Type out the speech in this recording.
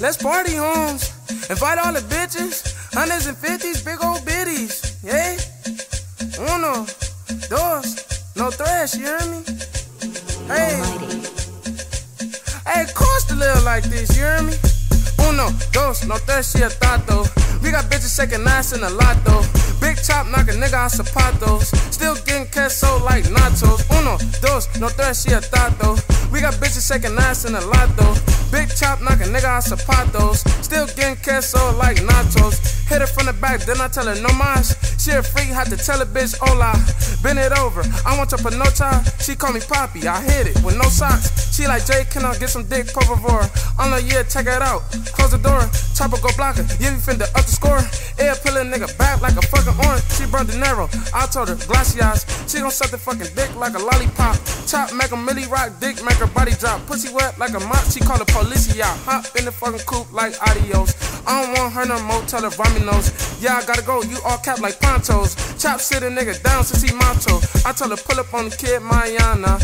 let's party, homes. Invite all the bitches, hundreds and fifties, big old biddies. Yeah? Uno, dos, no thrash, you hear me? Hey. Hey, cost to live like this, you hear me? Uno, dos, no tres, she a tato. We got bitches shaking ass in a lot though. Big chop knock a nigga out zapatos. Still getting queso like nachos. Uno, dos, no tres, she a tato. We got bitches shaking ass in a lot though. Big chop knock a nigga out zapatos. Still getting queso like nachos. Hit her from the back, then I tell her no mas. She a freak, had to tell a bitch hola. Bend it over, I want your panocha. She call me Poppy, I hit it with no socks. She like Jay, can I get some dick, por favor? On the yeah, check it out. Close the door, chopper go block her. Yeah, we finna up the score. Air a nigga back like a fucking orange. She burned the narrow. I told her, glaciers. She gon' suck the fucking dick like a lollipop. Chop, make a milli rock, dick, make her body drop. Pussy wet like a mop, she call the police, yeah. Hop in the fucking coop like adios. I don't want her no more, tell her Rominos. Yeah, I gotta go, you all cap like ponchos. Chop sit a nigga down since he macho. I tell her pull up on the kid, Mayana.